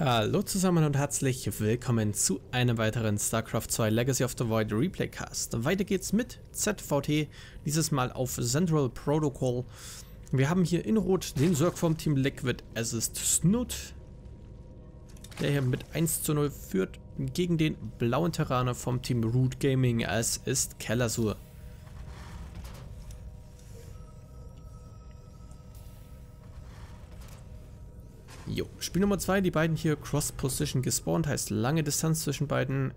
Hallo zusammen und herzlich willkommen zu einem weiteren StarCraft 2 Legacy of the Void Replaycast. Weiter geht's mit ZVT, dieses Mal auf Central Protocol. Wir haben hier in Rot den Zerg vom Team Liquid Assist Snoot, der hier mit 1 zu 0 führt gegen den blauen Terraner vom Team Root Gaming. Es ist Kellasur. Jo, Spiel Nummer 2, die beiden hier Cross-Position gespawnt, heißt lange Distanz zwischen beiden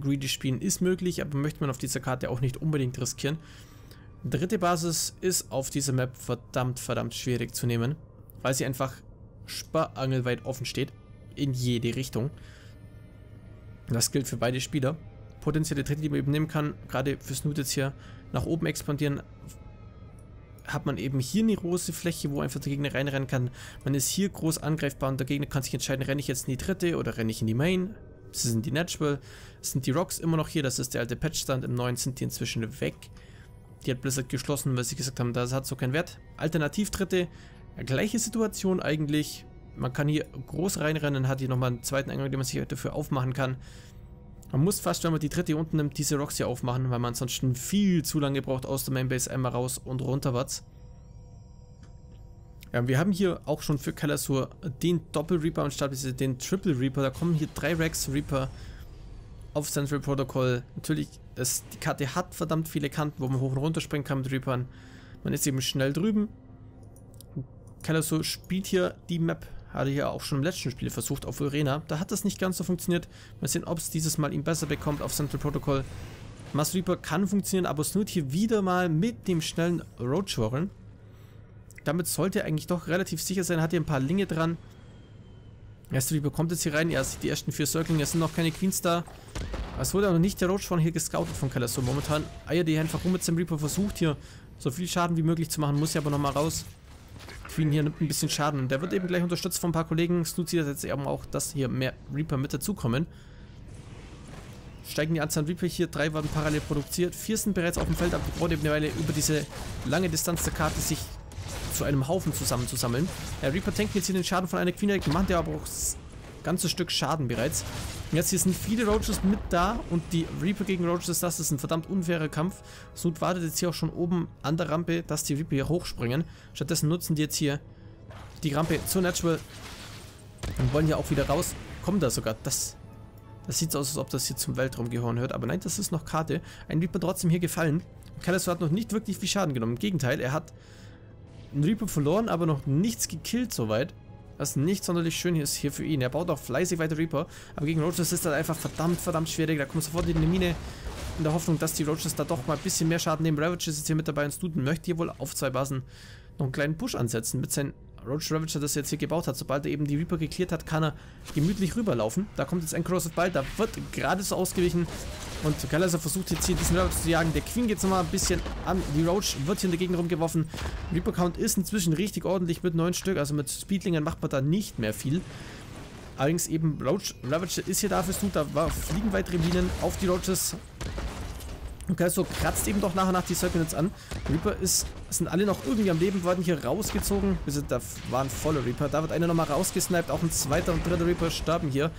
Greedy Spielen ist möglich, aber möchte man auf dieser Karte auch nicht unbedingt riskieren. Dritte Basis ist auf dieser Map verdammt, verdammt schwierig zu nehmen, weil sie einfach sparangelweit offen steht, in jede Richtung. Das gilt für beide Spieler. Potenzielle Tritte, die man eben nehmen kann, gerade für Snoot jetzt hier nach oben expandieren, hat man eben hier eine große Fläche, wo einfach der Gegner reinrennen kann. Man ist hier groß angreifbar und der Gegner kann sich entscheiden, renne ich jetzt in die dritte oder renne ich in die Main. Das sind die Natural. Das sind die Rocks immer noch hier, das ist der alte Patchstand. Im neuen sind die inzwischen weg. Die hat Blizzard geschlossen, weil sie gesagt haben, das hat so keinen Wert. Alternativ dritte, gleiche Situation eigentlich. Man kann hier groß reinrennen, hat hier nochmal einen zweiten Eingang, den man sich dafür aufmachen kann. Man muss fast, wenn man die dritte unten nimmt, diese Rocks hier aufmachen, weil man ansonsten viel zu lange braucht aus der Mainbase einmal raus und runterwärts. Ja, wir haben hier auch schon für Kalasur den Doppel-Reaper und statt den Triple-Reaper. Da kommen hier drei Rex-Reaper auf Central Protocol. Natürlich, das, die Karte hat verdammt viele Kanten, wo man hoch und runter springen kann mit Reapern. Man ist eben schnell drüben. Kalasur spielt hier die Map hatte ja auch schon im letzten Spiel versucht auf Arena. Da hat das nicht ganz so funktioniert. Mal sehen, ob es dieses Mal ihm besser bekommt auf Central Protocol. Mass Reaper kann funktionieren, aber Snoot hier wieder mal mit dem schnellen Roadshorren. Damit sollte er eigentlich doch relativ sicher sein. Hat hier ein paar Linge dran. Erste Reaper kommt jetzt hier rein. Er sieht die ersten vier Circling. Es sind noch keine Queens da. Es wurde auch noch nicht der Roadshorn hier gescoutet von Kalasso. Momentan eiert die einfach rum mit seinem Reaper. Versucht hier so viel Schaden wie möglich zu machen. Muss ja aber nochmal raus. Queen hier nimmt ein bisschen Schaden. Der wird eben gleich unterstützt von ein paar Kollegen. Sieht jetzt eben auch, dass hier mehr Reaper mit dazukommen. Steigen die Anzahl Reaper hier. Drei werden parallel produziert. Vier sind bereits auf dem Feld, aber eben eine Weile über diese lange Distanz der Karte sich zu einem Haufen zusammenzusammeln. Der Reaper tankt jetzt hier den Schaden von einer Queen weg, macht ja aber auch ganzes Stück Schaden bereits. Jetzt hier sind viele Roaches mit da und die Reaper gegen Roaches, das ist ein verdammt unfairer Kampf. Sud wartet jetzt hier auch schon oben an der Rampe, dass die Reaper hier hochspringen. Stattdessen nutzen die jetzt hier die Rampe zur Natural und wollen hier auch wieder raus. Kommen da sogar, das... Das sieht so aus, als ob das hier zum Weltraum gehören hört, aber nein, das ist noch Karte. Ein Reaper trotzdem hier gefallen. Kalasu hat noch nicht wirklich viel Schaden genommen. Im Gegenteil, er hat einen Reaper verloren, aber noch nichts gekillt soweit. Was nicht sonderlich schön ist hier für ihn. Er baut auch fleißig weiter Reaper. Aber gegen Roaches ist das einfach verdammt, verdammt schwierig. Da kommt sofort in eine Mine in der Hoffnung, dass die Roaches da doch mal ein bisschen mehr Schaden nehmen. Ravage ist jetzt hier mit dabei und Student möchte hier wohl auf zwei Basen noch einen kleinen Push ansetzen mit seinen Roach Ravager das jetzt hier gebaut hat. Sobald er eben die Reaper geklärt hat, kann er gemütlich rüberlaufen. Da kommt jetzt ein Corrosive Ball, da wird gerade so ausgewichen. Und Gallazar versucht jetzt hier diesen Ravager zu jagen. Der Queen geht nochmal ein bisschen an. Die Roach wird hier in der Gegend rumgeworfen. Reaper Count ist inzwischen richtig ordentlich mit neun Stück. Also mit Speedlingen macht man da nicht mehr viel. Allerdings eben Roach Ravager ist hier dafür zu. Da fliegen weitere Minen auf die Roaches. Okay, so kratzt eben doch nachher nach die jetzt an. Reaper ist, sind alle noch irgendwie am Leben, worden hier rausgezogen. Da waren volle Reaper. Da wird einer nochmal rausgesniped. Auch ein zweiter und dritter Reaper sterben hier.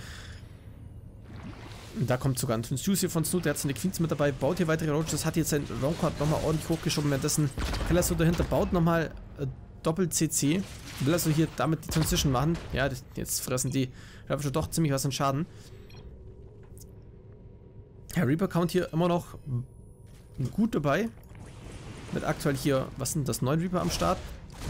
Und da kommt sogar ein hier von Snoot. Der hat seine Queens mit dabei. Baut hier weitere Roaches. Hat jetzt sein Roundcard nochmal ordentlich hochgeschoben. Währenddessen Keller so dahinter baut nochmal äh, Doppel-CC. Will also hier damit die Transition machen. Ja, jetzt fressen die Ravager doch ziemlich was an Schaden. Ja, Reaper-Count hier immer noch gut dabei. Mit aktuell hier, was sind das, 9 Reaper am Start.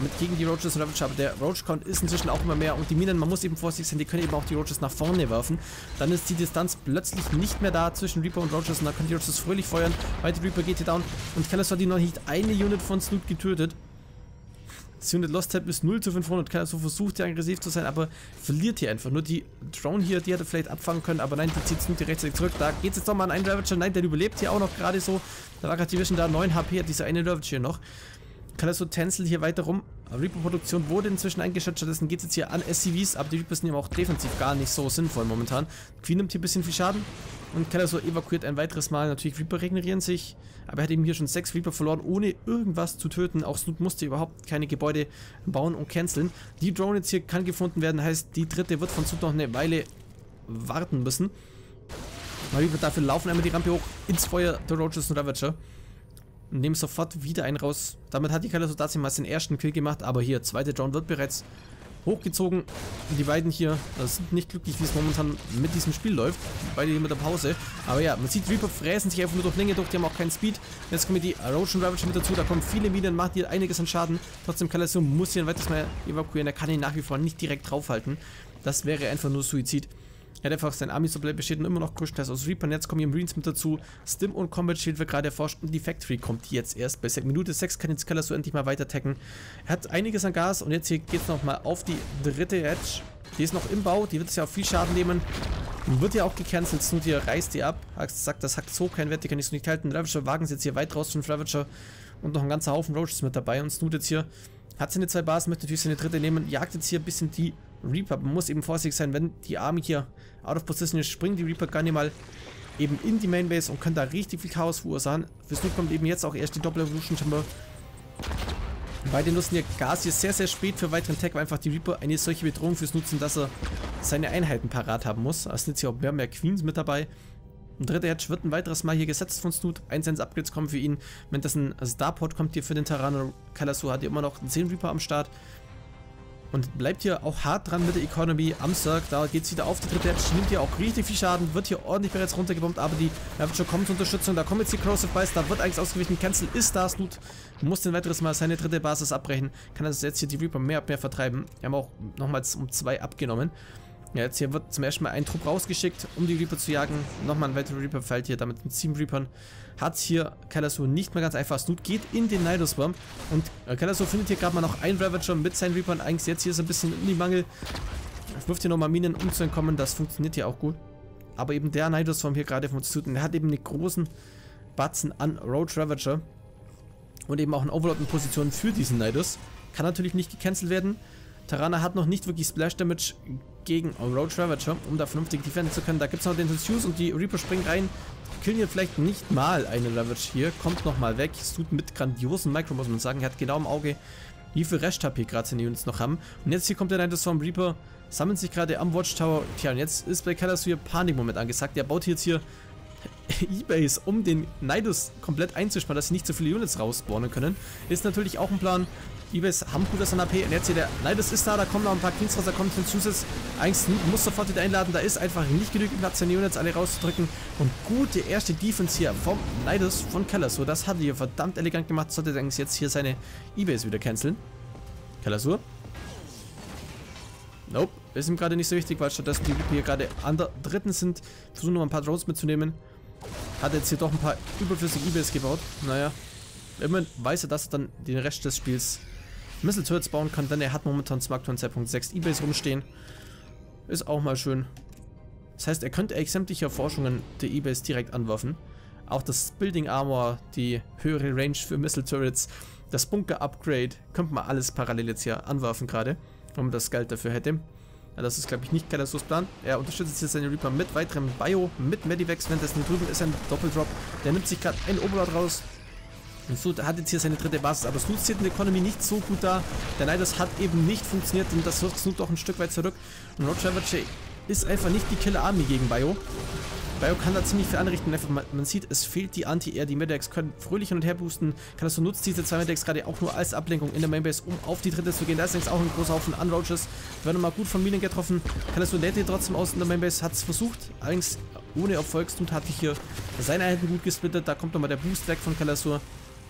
Mit gegen die Roaches und Ravage, aber der Roach-Count ist inzwischen auch immer mehr und die Minen, man muss eben vorsichtig sein, die können eben auch die Roaches nach vorne werfen. Dann ist die Distanz plötzlich nicht mehr da zwischen Reaper und Roaches und dann können die Roaches fröhlich feuern. Weiter Reaper geht hier down und Kellis hat die noch nicht eine Unit von Snoot getötet. Unit Lost Tab ist 0 zu 500. Keiner so versucht hier aggressiv zu sein, aber verliert hier einfach. Nur die Drone hier, die hätte vielleicht abfangen können, aber nein, die zieht Snoot direkt zurück. Da geht es jetzt nochmal an einen Ravager. Nein, der überlebt hier auch noch gerade so. Da war gerade die Vision da. 9 HP hat dieser eine Ravager hier noch. Kalaso tänzelt hier weiter rum. Reaper-Produktion wurde inzwischen eingeschätzt, stattdessen geht es jetzt hier an SCVs, aber die Reapers sind eben auch defensiv gar nicht so sinnvoll momentan. Queen nimmt hier ein bisschen viel Schaden und Kalaso evakuiert ein weiteres Mal. Natürlich Reaper regenerieren sich, aber er hat eben hier schon sechs Reaper verloren, ohne irgendwas zu töten. Auch Snoot musste überhaupt keine Gebäude bauen und canceln. Die Drone jetzt hier kann gefunden werden, heißt die dritte wird von Snoot noch eine Weile warten müssen. Mal Reaper dafür laufen einmal die Rampe hoch ins Feuer der Roaches und Ravager nehmen sofort wieder einen raus. Damit hat die Kaiser Soldatin mal den ersten Kill gemacht, aber hier, zweite Drone wird bereits hochgezogen. Die beiden hier sind nicht glücklich, wie es momentan mit diesem Spiel läuft. Beide hier mit der Pause. Aber ja, man sieht, Reaper fräsen sich einfach nur durch Länge durch, die haben auch keinen Speed. Jetzt kommen die Roach und Ravager mit dazu, da kommen viele Minen, macht hier einiges an Schaden. Trotzdem Kalasu muss hier ein weiteres Mal evakuieren, er kann ihn nach wie vor nicht direkt draufhalten. Das wäre einfach nur Suizid. Er hat einfach sein Army-Supply besteht und immer noch größtenteils aus Reaper. Jetzt kommen hier Marines mit dazu. Stim und Combat Shield wird gerade erforscht und die Factory kommt jetzt erst. Bei Minute 6 kann jetzt Keller so endlich mal weiter tacken. Er hat einiges an Gas und jetzt hier geht es nochmal auf die dritte Edge. Die ist noch im Bau, die wird es ja auch viel Schaden nehmen. Wird ja auch gecancelt, Snoot hier reißt die ab. Sagt, das hat so keinen Wert, die kann ich so nicht halten. Ravager wagen sie jetzt hier weit raus von Ravager. Und noch ein ganzer Haufen Roaches mit dabei. Und Snoot jetzt hier hat seine zwei Basen, möchte natürlich seine dritte nehmen. Jagt jetzt hier ein bisschen die Reaper. Man muss eben vorsichtig sein, wenn die Army hier out of position ist, springen die Reaper gerne mal eben in die Mainbase und können da richtig viel Chaos verursachen. Für Snoop kommt eben jetzt auch erst die Doppel-Evolution Chamber. Beide nutzen ihr Gas hier sehr, sehr spät für weiteren Tag, weil einfach die Reaper eine solche Bedrohung fürs Nutzen, dass er seine Einheiten parat haben muss. Es sind jetzt hier auch mehr, mehr Queens mit dabei. Ein dritter Hedge wird ein weiteres Mal hier gesetzt von Snoot. 1 1 Upgrades kommen für ihn. Wenn das ein Starport kommt hier für den Terraner. Kalasu hat hier immer noch 10 Reaper am Start. Und bleibt hier auch hart dran mit der Economy am Cirque. Da geht es wieder auf die dritte Edge. Nimmt hier auch richtig viel Schaden. Wird hier ordentlich bereits runtergebombt. Aber die Ravager kommen zur Unterstützung. Da kommen jetzt die Corrosive Bites. Da wird eigentlich ausgewichen. Cancel ist da. Snoot muss ein weiteres Mal seine dritte Basis abbrechen. Kann also jetzt hier die Reaper mehr und mehr vertreiben. Wir haben auch nochmals um zwei abgenommen. Ja, jetzt hier wird zum ersten Mal ein Trupp rausgeschickt, um die Reaper zu jagen. Nochmal ein weiterer Reaper fällt hier damit mit 7 Reapern. Hat hier Kalasu nicht mehr ganz einfach. Snoot geht in den Nidoswarm und äh, Kalasu findet hier gerade mal noch einen Ravager mit seinen Reapern. Eigentlich jetzt hier so ein bisschen in die Mangel. Wirft hier nochmal Minen, um zu entkommen. Das funktioniert hier auch gut. Aber eben der Nidoswarm hier gerade von Snoot, der hat eben einen großen Batzen an Roach Ravager. Und eben auch eine Overlord in Position für diesen Nidos. Kann natürlich nicht gecancelt werden. Tarana hat noch nicht wirklich Splash Damage gegen Roach Ravager, um da vernünftig defenden zu können. Da gibt es noch den Fuse und die Reaper springen rein. Killen hier vielleicht nicht mal eine Ravage hier. Kommt nochmal weg. Es tut mit grandiosen Micro, muss man sagen. Er hat genau im Auge, wie viel Rest-HP gerade seine Units noch haben. Und jetzt hier kommt der Night Storm Reaper, sammelt sich gerade am Watchtower. Tja, und jetzt ist bei Kalasu hier Panikmoment angesagt. Er baut jetzt hier E-Base, um den Nidus komplett einzuspannen, dass sie nicht so viele Units rausspawnen können. Ist natürlich auch ein Plan. E-Base haben gutes an AP und jetzt hier der Nidus ist da, da kommen noch ein paar Queens raus, da kommt ein Zusatz. Eigentlich muss sofort wieder einladen, da ist einfach nicht genügend Platz, seine Units alle rauszudrücken. Und gute erste Defense hier vom Nidus von Kellersur, das hat er hier verdammt elegant gemacht, sollte eigentlich jetzt hier seine E-Base wieder canceln. Kellersur. Nope, ist ihm gerade nicht so wichtig, weil stattdessen die hier gerade an der dritten sind. Versuchen noch ein paar Drones mitzunehmen. Hat jetzt hier doch ein paar überflüssige E-Base gebaut. Naja, immerhin weiß er, dass er dann den Rest des Spiels Missile Turrets bauen kann, denn er hat momentan zum aktuellen Zeitpunkt 6 E-Base rumstehen. Ist auch mal schön. Das heißt, er könnte eigentlich sämtliche Erforschungen der E-Base direkt anwerfen. Auch das Building Armor, die höhere Range für Missile Turrets, das Bunker Upgrade, könnte man alles parallel jetzt hier anwerfen gerade, wenn man das Geld dafür hätte. Ja, das ist, glaube ich, nicht Kalasus Plan. Er unterstützt jetzt seine Reaper mit weiterem Bio, mit Medivacs, währenddessen drüben ist ein Doppeldrop. Der nimmt sich gerade ein Oberlord raus. Und Snoot hat jetzt hier seine dritte Basis, aber Snoot sieht in der Economy nicht so gut da. Der Nidus hat eben nicht funktioniert und das wirft Snoot auch ein Stück weit zurück. Und Roger ist einfach nicht die Killer Army gegen Bio. Bio kann da ziemlich viel anrichten. Einfach, man, man sieht, es fehlt die Anti-Air. Die Medics können fröhlich hin und her boosten. Kann das so nutzt diese zwei Medics gerade auch nur als Ablenkung in der Mainbase, um auf die dritte zu gehen. Da ist jetzt auch ein großer Haufen an Roaches. Werden mal gut von Minen getroffen. Kann das so lädt trotzdem aus in der Mainbase. Hat es versucht. Allerdings ohne Erfolg. Snoot hat hier seine Einheiten gut gesplittet. Da kommt nochmal der Boost weg von Kalasur.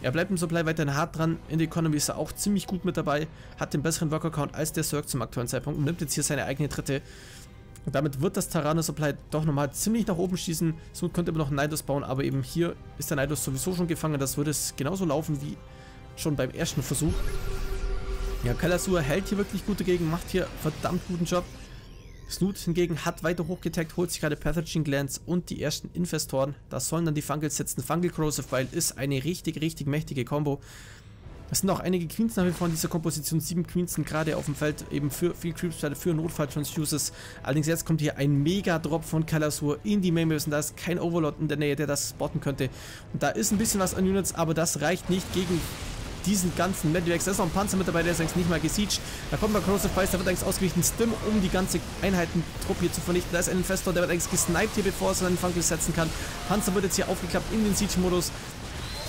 Er bleibt im Supply weiterhin hart dran. In der Economy ist er auch ziemlich gut mit dabei. Hat den besseren Worker-Count als der Cirque zum aktuellen Zeitpunkt und nimmt jetzt hier seine eigene dritte. Und damit wird das Tarano Supply doch nochmal ziemlich nach oben schießen. So könnte man noch einen Nidus bauen, aber eben hier ist der Nidus sowieso schon gefangen. Das würde es genauso laufen wie schon beim ersten Versuch. Ja, Kalasur hält hier wirklich gut dagegen, macht hier verdammt guten Job. Snoot hingegen hat weiter hochgetaggt, holt sich gerade Pathogen Glands und die ersten Infestoren. Das sollen dann die Fungals setzen. Fungal Corrosive Bile ist eine richtig, richtig mächtige Combo. Es sind auch einige Queens nach wie vor in dieser Komposition. Sieben Queens sind gerade auf dem Feld eben für viel Creeps, für Notfall-Transfuses. Allerdings jetzt kommt hier ein Mega-Drop von Kalasur in die Main und da ist kein Overlord in der Nähe, der das spotten könnte. Und da ist ein bisschen was an Units, aber das reicht nicht gegen diesen ganzen Medivacs. Da ist noch ein Panzer mit dabei, der ist eigentlich nicht mal gesiegt. Da kommt mal Corrosive Vice, da wird eigentlich ausgewichen Stim, um die ganze Einheitentruppe hier zu vernichten. Da ist ein Infestor, der wird eigentlich gesniped hier, bevor er seinen Funkel setzen kann. Panzer wird jetzt hier aufgeklappt in den Siege-Modus.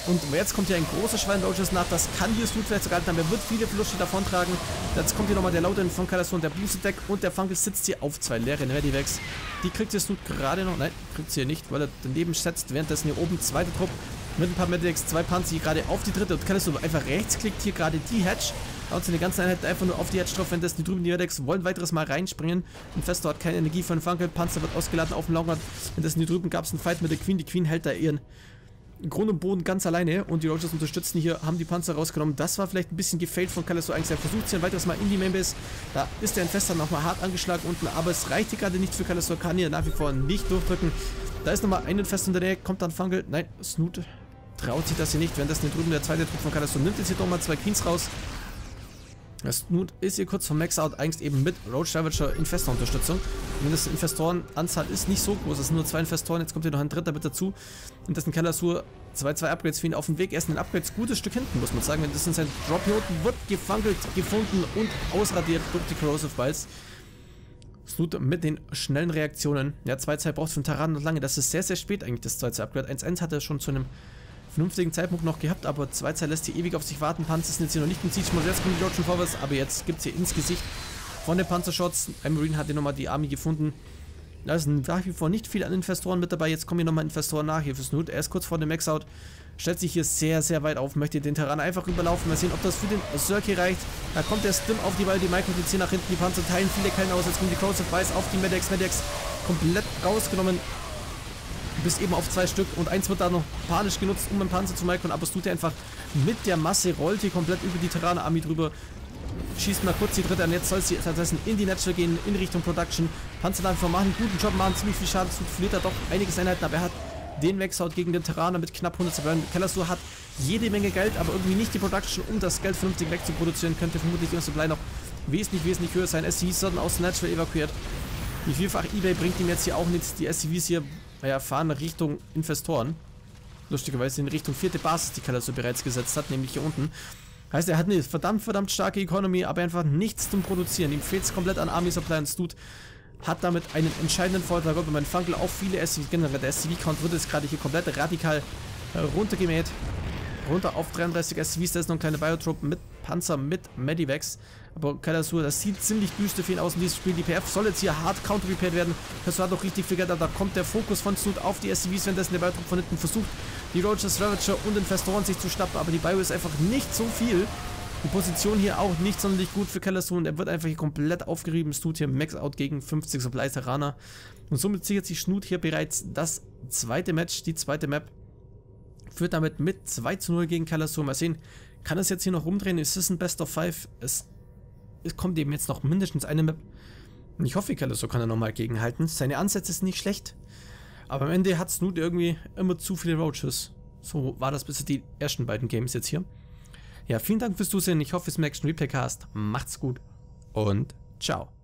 Und jetzt kommt hier ein großer Schwein Roaches nach. Das kann hier Snoot vielleicht sogar halten, er wird viele Verluste davontragen. Jetzt kommt hier nochmal der Lauten von Kalasson, der Boosted Deck und der Funkel sitzt hier auf zwei leeren Medivacs. Die kriegt hier Snoot gerade noch. Nein, kriegt sie hier nicht, weil er daneben setzt. Währenddessen hier oben zweite Truppe mit ein paar Medics, zwei Panzer hier gerade auf die dritte und Kalasson einfach rechts klickt hier gerade die Hatch. Haut seine ganze Einheit einfach nur auf die Hatch drauf, währenddessen die drüben die Medics wollen weiteres Mal reinspringen. Infestor hat keine Energie den Funkel, Panzer wird ausgeladen auf dem Longrad. Währenddessen die drüben gab es einen Fight mit der Queen. Die Queen hält da ihren Grund und Boden ganz alleine und die Rogers unterstützen hier, haben die Panzer rausgenommen. Das war vielleicht ein bisschen gefailt von Kalisto eigentlich. Er versucht hier ein weiteres Mal in die Mainbase. Da ist der Infester nochmal hart angeschlagen unten, aber es reicht hier gerade nicht für Kalisto. Kann hier nach wie vor nicht durchdrücken. Da ist nochmal ein Infester in der Nähe, kommt dann Fungal. Nein, Snoot traut sich das hier nicht. Wenn das hier drüben der zweite Druck von Kalisto nimmt jetzt hier nochmal zwei Queens raus. Das Snoot ist hier kurz vom Max-Out eigentlich eben mit Roach Ravager Investor-Unterstützung. Zumindest Investorenanzahl ist nicht so groß. Es sind nur zwei Investoren. Jetzt kommt hier noch ein dritter mit dazu. Und ein Kellersur. Zwei, zwei Upgrades für ihn auf dem Weg. Er ist ein Upgrades gutes Stück hinten, muss man sagen. Das ist sein Drop unten. Wird gefangelt, gefunden und ausradiert durch die Corrosive Bites. Snoot mit den schnellen Reaktionen. Ja, 2-2 braucht für einen Taran noch lange. Das ist sehr, sehr spät eigentlich, das 2-2-Upgrade. 1-1 hat er schon zu einem vernünftigen Zeitpunkt noch gehabt, aber 2-2 lässt hier ewig auf sich warten. Panzer sind jetzt hier noch nicht im Siege-Modus. Jetzt kommen die Georgian vorwärts, aber jetzt gibt es hier ins Gesicht von den Panzershots. Ein Marine hat hier nochmal die Army gefunden. Da ist nach wie vor nicht viel an Investoren mit dabei. Jetzt kommen hier nochmal Investoren nach hier für Snoot. Er ist kurz vor dem Max-Out. Stellt sich hier sehr, sehr weit auf. Möchte den Terran einfach überlaufen. Mal sehen, ob das für den Cirque reicht. Da kommt der Stim auf die Ball. Die Micro die nach hinten. Die Panzer teilen viele Keilen aus. Jetzt kommen die Close Weiß auf die Medex. Medex komplett rausgenommen. Bis eben auf zwei Stück. Und eins wird da noch panisch genutzt, um den Panzer zu micron. Aber es tut er einfach mit der Masse. Rollt hier komplett über die Terraner-Army drüber schießt mal kurz die dritte an. Jetzt soll sie stattdessen in die Netze gehen, in Richtung Production. Panzerdampfer machen einen guten Job, machen ziemlich viel Schaden zu. Verliert er doch einiges Einheiten, aber er hat den Wechshaut gegen den Terraner mit knapp 100 zu werden. Kellersur hat jede Menge Geld, aber irgendwie nicht die Production, um das Geld vernünftig wegzuproduzieren. Könnte vermutlich im Supply noch wesentlich, wesentlich höher sein. SCVs werden aus Natural evakuiert. Wie vielfach Ebay bringt ihm jetzt hier auch nichts. Die SCVs hier, naja, fahren Richtung Investoren. Lustigerweise in Richtung vierte Basis, die Kellersur bereits gesetzt hat, nämlich hier unten. Heißt, er hat eine verdammt, verdammt starke Economy, aber einfach nichts zum Produzieren. Ihm fehlt es komplett an Army Supply und Stud hat damit einen entscheidenden Vorteil. Wenn man Funkel auf viele SCV, generell der SCV-Count wird jetzt gerade hier komplett radikal äh, runtergemäht. Runter auf 33 SCVs, da ist noch ein kleiner Biotrope mit Panzer, mit Medivacs. Aber Kalasur, das sieht ziemlich düster für ihn aus in diesem Spiel. Die PF soll jetzt hier hart counter-repaired werden. Kalasur hat noch richtig viel Geld, aber da kommt der Fokus von Snoot auf die SCVs, in der Biotrope von hinten versucht, die Rogers, Ravager und den Festoren sich zu schnappen. Aber die Bio ist einfach nicht so viel. Die Position hier auch nicht sonderlich gut für Kellersohn. Er wird einfach hier komplett aufgerieben. Snoot hier Max-Out gegen 50 Supply Terraner. Und somit sichert sich Snoot hier bereits das zweite Match, die zweite Map. Führt damit mit 2 zu 0 gegen Kellersohn. Mal sehen, kann es jetzt hier noch rumdrehen? Ist es ein Best of 5? Es, es kommt eben jetzt noch mindestens eine Map. Ich hoffe, Kellersohn kann er nochmal gegenhalten. Seine Ansätze sind nicht schlecht. Aber am Ende hat Snoot irgendwie immer zu viele Roaches. So war das bis die ersten beiden Games jetzt hier. Ja, vielen Dank fürs Zusehen. Ich hoffe, es im nächsten Replaycast. Macht's gut und ciao.